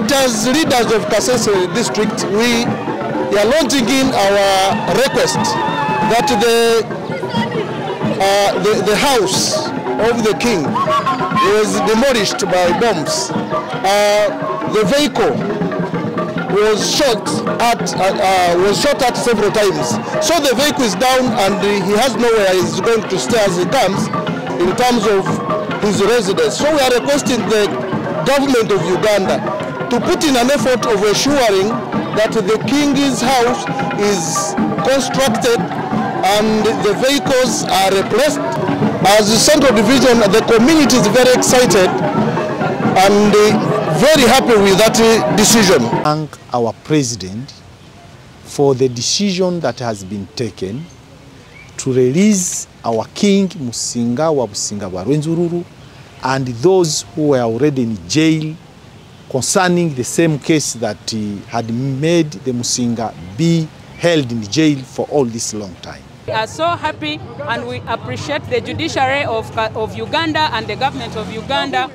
But as leaders of Kasese district, we are launching in our request that the, uh, the, the house of the king was demolished by bombs. Uh, the vehicle was shot at uh, uh, was shot at several times. So the vehicle is down and he has nowhere he's going to stay as he comes in terms of his residence. So we are requesting the government of Uganda to put in an effort of ensuring that the king's house is constructed and the vehicles are replaced. As the Central Division, the community is very excited and very happy with that uh, decision. Thank our president for the decision that has been taken to release our king Musinga wa Businga wa Rwenzururu and those who were already in jail concerning the same case that uh, had made the Musinga be held in jail for all this long time. We are so happy and we appreciate the judiciary of, of Uganda and the government of Uganda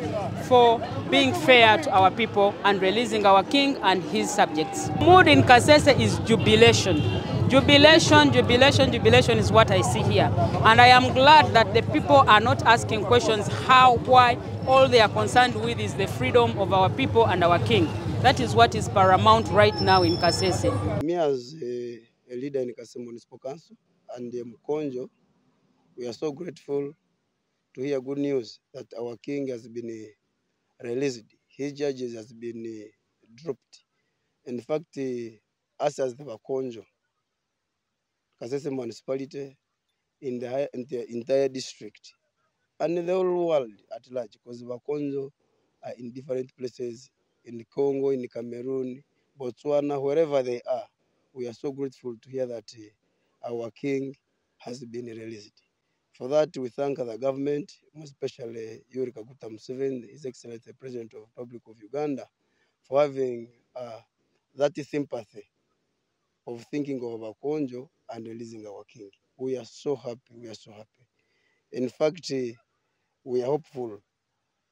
for being fair to our people and releasing our king and his subjects. Mood in Kasese is jubilation. Jubilation, jubilation, jubilation is what I see here. And I am glad that the people are not asking questions how, why. All they are concerned with is the freedom of our people and our king. That is what is paramount right now in Kasese. Me as a, a leader in Kasese Municipal Council and Mkonjo, we are so grateful to hear good news that our king has been uh, released. His judges has been uh, dropped. In fact, uh, us as the Bakonjo, Kasese municipality, in the, in the entire district, and the whole world at large, because Bakonjo are in different places, in Congo, in Cameroon, Botswana, wherever they are. We are so grateful to hear that uh, our king has been released. For that, we thank the government, most especially Yoweri Kaguta Museveni, His Excellency President of the Republic of Uganda, for having uh, that sympathy of thinking of our and releasing our king. We are so happy, we are so happy. In fact, we are hopeful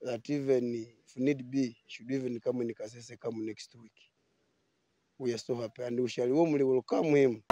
that even if need be, should even come in Kasese come next week. We are so happy and we shall warmly welcome him.